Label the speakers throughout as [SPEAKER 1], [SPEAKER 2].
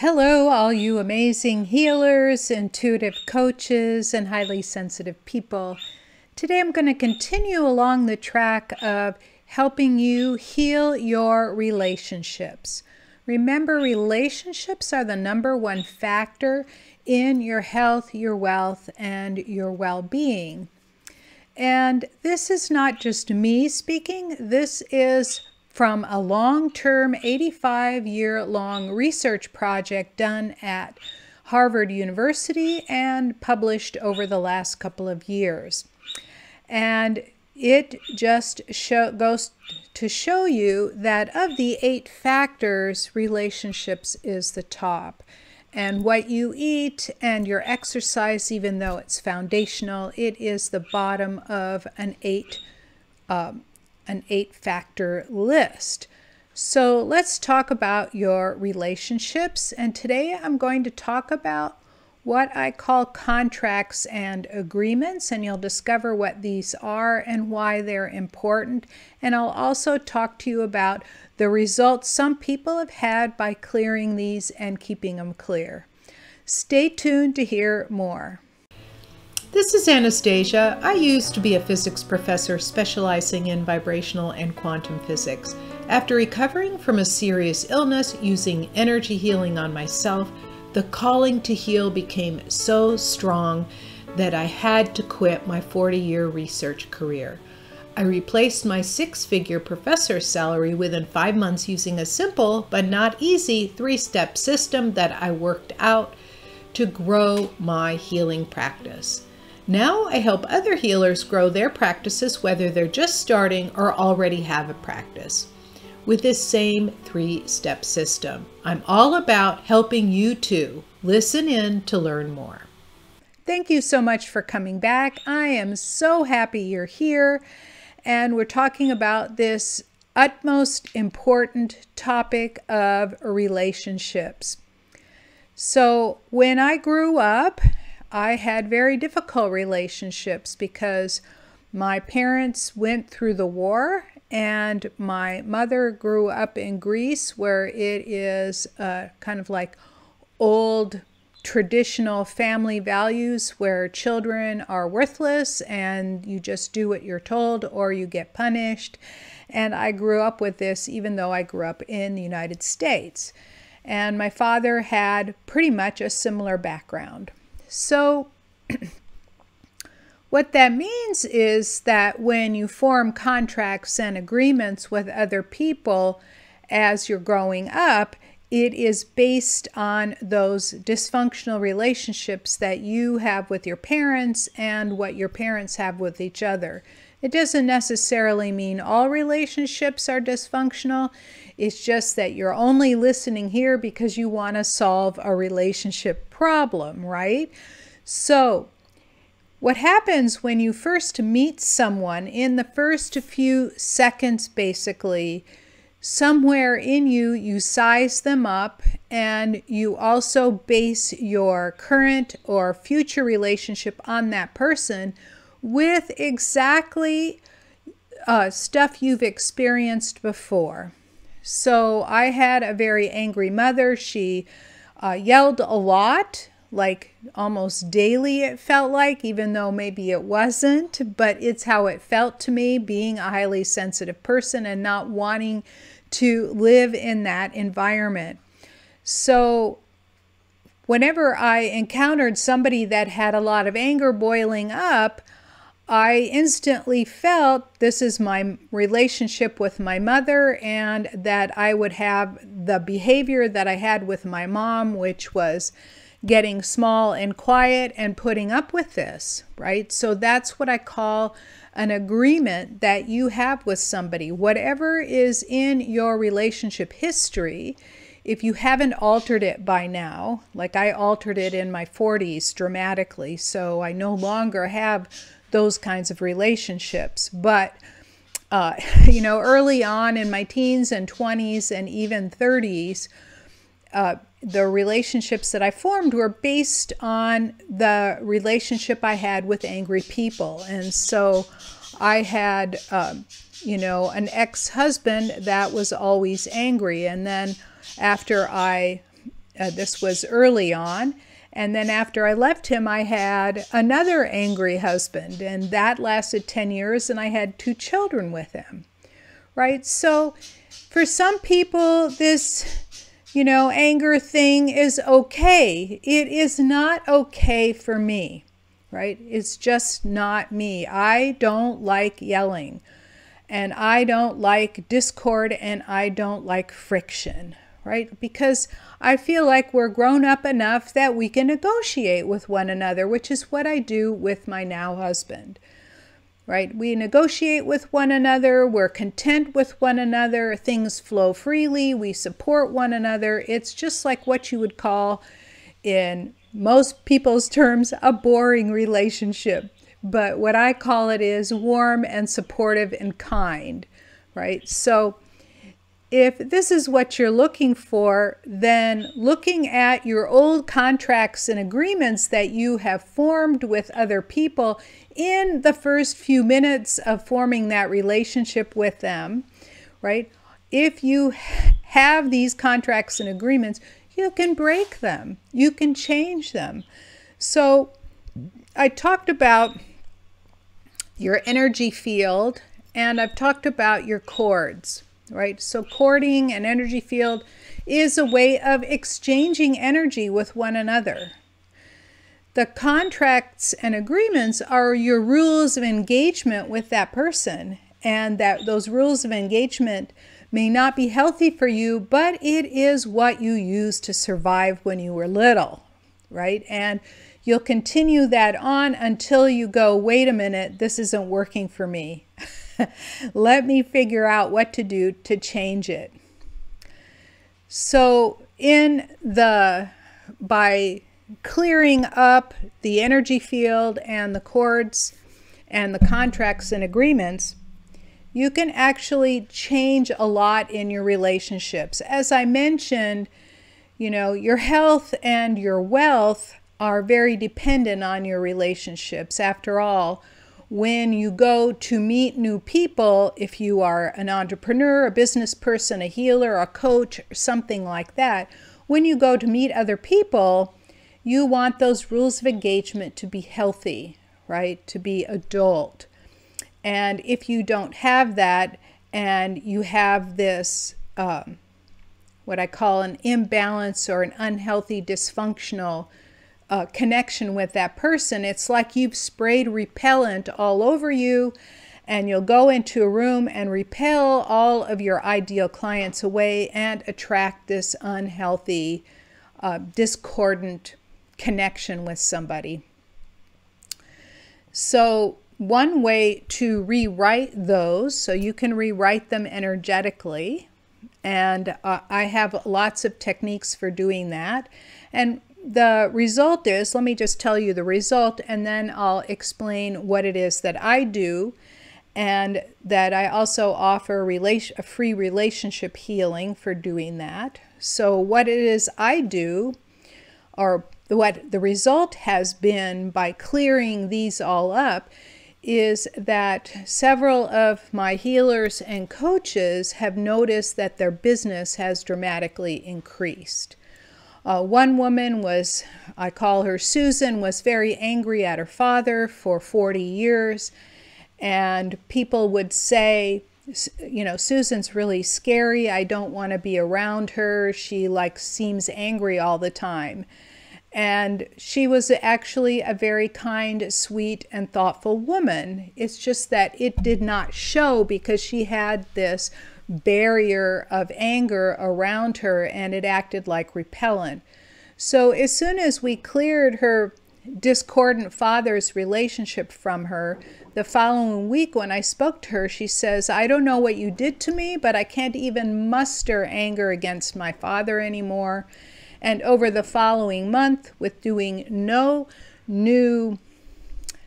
[SPEAKER 1] Hello, all you amazing healers, intuitive coaches, and highly sensitive people. Today I'm going to continue along the track of helping you heal your relationships. Remember, relationships are the number one factor in your health, your wealth, and your well being. And this is not just me speaking, this is from a long term, 85 year long research project done at Harvard University and published over the last couple of years. And it just show, goes to show you that of the eight factors, relationships is the top. And what you eat and your exercise, even though it's foundational, it is the bottom of an eight um, an eight factor list. So let's talk about your relationships. And today I'm going to talk about what I call contracts and agreements, and you'll discover what these are and why they're important. And I'll also talk to you about the results some people have had by clearing these and keeping them clear. Stay tuned to hear more. This is Anastasia. I used to be a physics professor specializing in vibrational and quantum physics. After recovering from a serious illness using energy healing on myself, the calling to heal became so strong that I had to quit my 40 year research career. I replaced my six figure professor's salary within five months using a simple but not easy three step system that I worked out to grow my healing practice. Now I help other healers grow their practices, whether they're just starting or already have a practice, with this same three step system. I'm all about helping you too. Listen in to learn more. Thank you so much for coming back. I am so happy you're here. And we're talking about this utmost important topic of relationships. So, when I grew up I had very difficult relationships because my parents went through the war and my mother grew up in Greece where it is uh, kind of like old traditional family values where children are worthless and you just do what you're told or you get punished. And I grew up with this even though I grew up in the United States. And my father had pretty much a similar background. So, what that means is that when you form contracts and agreements with other people as you're growing up, it is based on those dysfunctional relationships that you have with your parents and what your parents have with each other. It doesn't necessarily mean all relationships are dysfunctional. It's just that you're only listening here because you want to solve a relationship problem, right? So, what happens when you first meet someone in the first few seconds, basically, somewhere in you, you size them up and you also base your current or future relationship on that person with exactly uh, stuff you've experienced before. So I had a very angry mother. She uh, yelled a lot, like almost daily, it felt like, even though maybe it wasn't, but it's how it felt to me being a highly sensitive person and not wanting to live in that environment. So, whenever I encountered somebody that had a lot of anger boiling up, I instantly felt this is my relationship with my mother, and that I would have the behavior that I had with my mom, which was getting small and quiet and putting up with this, right? So that's what I call an agreement that you have with somebody. Whatever is in your relationship history, if you haven't altered it by now, like I altered it in my 40s dramatically, so I no longer have those kinds of relationships. But, uh, you know, early on in my teens and 20s and even 30s, uh, the relationships that I formed were based on the relationship I had with angry people. And so I had, um, you know, an ex husband that was always angry. And then after I Uh, this was early on. And then after I left him, I had another angry husband, and that lasted 10 years, and I had two children with him. Right? So for some people, this, you know, anger thing is okay. It is not okay for me. Right? It's just not me. I don't like yelling, and I don't like discord, and I don't like friction right? Because I feel like we're grown up enough that we can negotiate with one another, which is what I do with my now husband, right? We negotiate with one another, we're content with one another, things flow freely, we support one another. It's just like what you would call, in most people's terms, a boring relationship. But what I call it is warm and supportive and kind, right? So, if this is what you're looking for, then looking at your old contracts and agreements that you have formed with other people in the first few minutes of forming that relationship with them, right? If you have these contracts and agreements, you can break them, you can change them. So I talked about your energy field and I've talked about your cords right? So cording and energy field is a way of exchanging energy with one another. The contracts and agreements are your rules of engagement with that person, and that those rules of engagement may not be healthy for you, but it is what you used to survive when you were little, right? And you'll continue that on until you go, wait a minute, this isn't working for me. Let me figure out what to do to change it. So, in the by clearing up the energy field and the cords and the contracts and agreements, you can actually change a lot in your relationships. As I mentioned, you know, your health and your wealth are very dependent on your relationships. After all, when you go to meet new people, if you are an entrepreneur, a business person, a healer, a coach, something like that, when you go to meet other people, you want those rules of engagement to be healthy, right? To be adult. And if you don't have that and you have this, um, what I call an imbalance or an unhealthy, dysfunctional connection with that person, it's like you've sprayed repellent all over you, and you'll go into a room and repel all of your ideal clients away and attract this unhealthy, uh, discordant connection with somebody. So, one way to rewrite those, so you can rewrite them energetically, and uh, I have lots of techniques for doing that. And the result is, let me just tell you the result and then I'll explain what it is that I do and that I also offer relation, a free relationship healing for doing that. So what it is I do or what the result has been by clearing these all up is that several of my healers and coaches have noticed that their business has dramatically increased. Uh, one woman was, I call her Susan, was very angry at her father for 40 years. And people would say, you know, Susan's really scary. I don't want to be around her. She like seems angry all the time. And she was actually a very kind, sweet, and thoughtful woman. It's just that it did not show because she had this barrier of anger around her and it acted like repellent. So as soon as we cleared her discordant father's relationship from her, the following week when I spoke to her, she says, I don't know what you did to me, but I can't even muster anger against my father anymore. And over the following month, with doing no new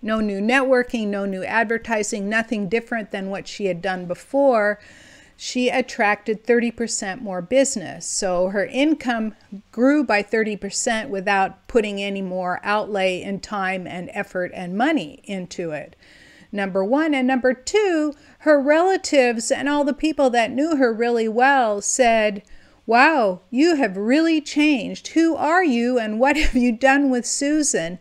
[SPEAKER 1] no new networking, no new advertising, nothing different than what she had done before, she attracted 30% more business. So her income grew by 30% without putting any more outlay in time and effort and money into it. Number one. And number two, her relatives and all the people that knew her really well said, Wow, you have really changed. Who are you and what have you done with Susan?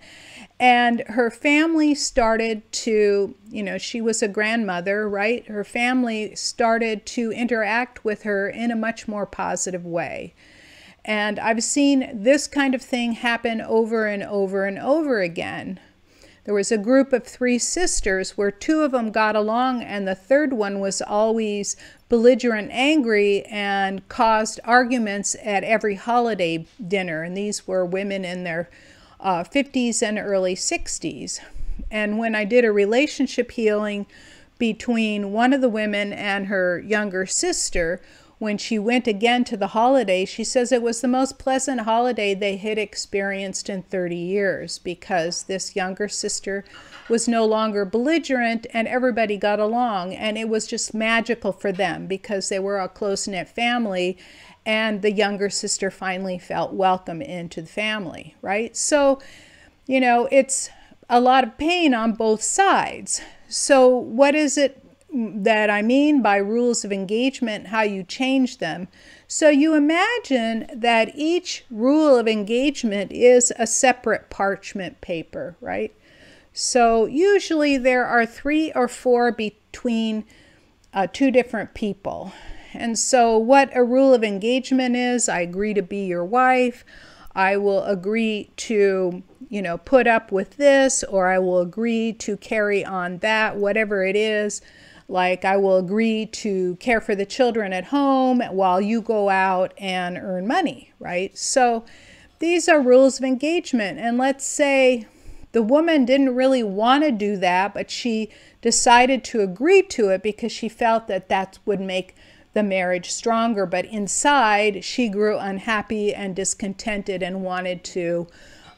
[SPEAKER 1] And her family started to, you know, she was a grandmother, right? Her family started to interact with her in a much more positive way. And I've seen this kind of thing happen over and over and over again. There was a group of three sisters where two of them got along, and the third one was always belligerent, angry, and caused arguments at every holiday dinner. And these were women in their uh, 50s and early 60s. And when I did a relationship healing between one of the women and her younger sister, when she went again to the holiday, she says it was the most pleasant holiday they had experienced in 30 years because this younger sister was no longer belligerent and everybody got along. And it was just magical for them because they were a close knit family and the younger sister finally felt welcome into the family, right? So, you know, it's a lot of pain on both sides. So, what is it that I mean by rules of engagement, how you change them? So, you imagine that each rule of engagement is a separate parchment paper, right? So, usually there are three or four between uh, two different people. And so, what a rule of engagement is I agree to be your wife. I will agree to, you know, put up with this, or I will agree to carry on that, whatever it is. Like, I will agree to care for the children at home while you go out and earn money, right? So, these are rules of engagement. And let's say the woman didn't really want to do that, but she decided to agree to it because she felt that that would make the marriage stronger. But inside, she grew unhappy and discontented and wanted to,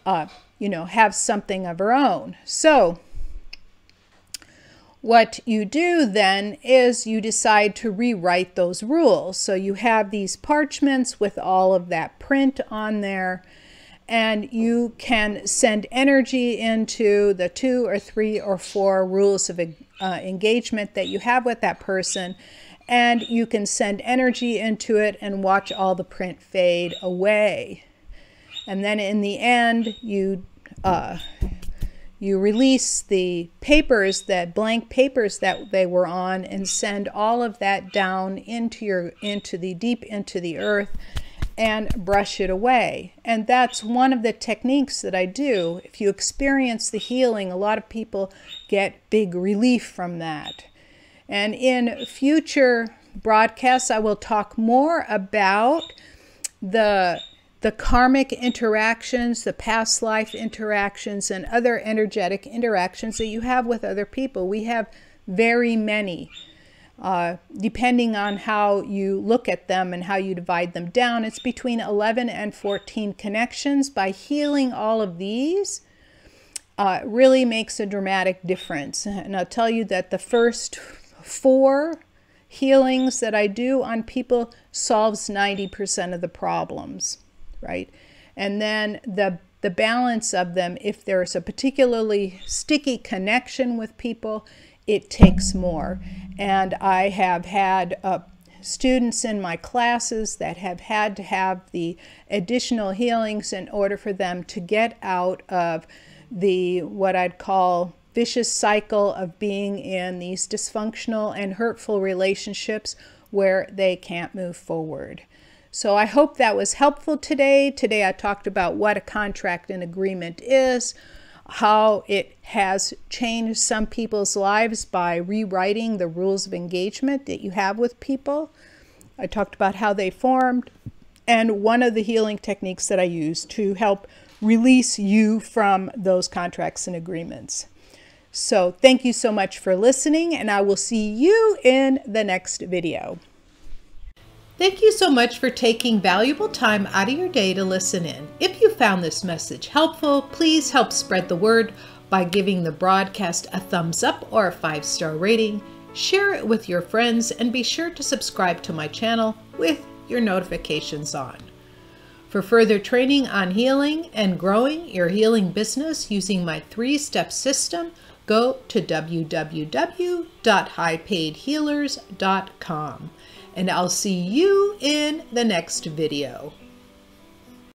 [SPEAKER 1] uh, you know, have something of her own. So, what you do then is you decide to rewrite those rules. So you have these parchments with all of that print on there, and you can send energy into the two or three or four rules of uh, engagement that you have with that person and you can send energy into it and watch all the print fade away. And then in the end, you uh, you release the papers that blank papers that they were on and send all of that down into your into the deep into the earth and brush it away. And that's one of the techniques that I do. If you experience the healing, a lot of people get big relief from that. And in future broadcasts, I will talk more about the the karmic interactions, the past life interactions, and other energetic interactions that you have with other people. We have very many. Uh, depending on how you look at them and how you divide them down, it's between 11 and 14 connections. By healing all of these, uh, really makes a dramatic difference. And I'll tell you that the first four healings that I do on people solves 90% of the problems, right? And then the the balance of them, if there's a particularly sticky connection with people, it takes more. And I have had uh, students in my classes that have had to have the additional healings in order for them to get out of the what I'd call vicious cycle of being in these dysfunctional and hurtful relationships where they can't move forward. So I hope that was helpful today. Today I talked about what a contract and agreement is, how it has changed some people's lives by rewriting the rules of engagement that you have with people. I talked about how they formed and one of the healing techniques that I use to help release you from those contracts and agreements. So thank you so much for listening and I will see you in the next video. Thank you so much for taking valuable time out of your day to listen in. If you found this message helpful, please help spread the word by giving the broadcast a thumbs up or a five star rating. Share it with your friends and be sure to subscribe to my channel with your notifications on. For further training on healing and growing your healing business using my three step system, go to www.highpaidhealers.com. and I'll see you in the next video.